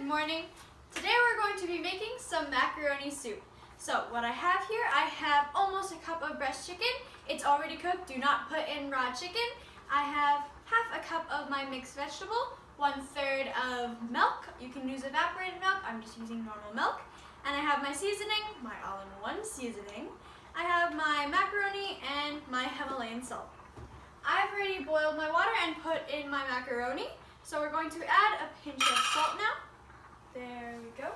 Good morning. Today we're going to be making some macaroni soup. So what I have here, I have almost a cup of breast chicken. It's already cooked, do not put in raw chicken. I have half a cup of my mixed vegetable, one third of milk. You can use evaporated milk, I'm just using normal milk. And I have my seasoning, my all-in-one seasoning. I have my macaroni and my Himalayan salt. I've already boiled my water and put in my macaroni. So we're going to add a pinch of salt now. There we go.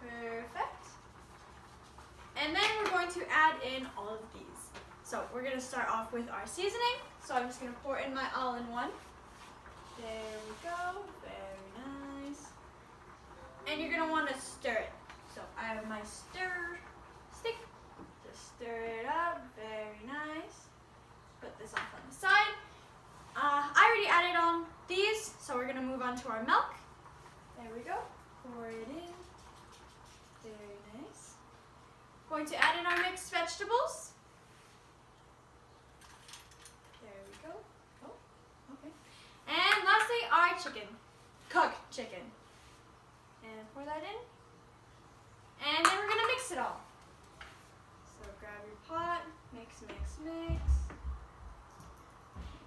Perfect. And then we're going to add in all of these. So we're going to start off with our seasoning. So I'm just going to pour in my all-in-one. There we go. Very nice. And you're going to want to stir it. So I have my stir stick. Just stir it up. Very nice. Put this off on the side. Uh, I already added on these, so we're gonna move on to our milk. There we go. Pour it in. Very nice. Going to add in our mixed vegetables. There we go. Oh, okay. And lastly, our chicken. Cooked chicken. And pour that in. And then we're gonna mix it all. So grab your pot, mix, mix, mix.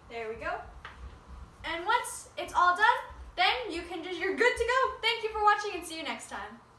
There we go. And once it's all done, then you can just, you're good to go. Thank you for watching and see you next time.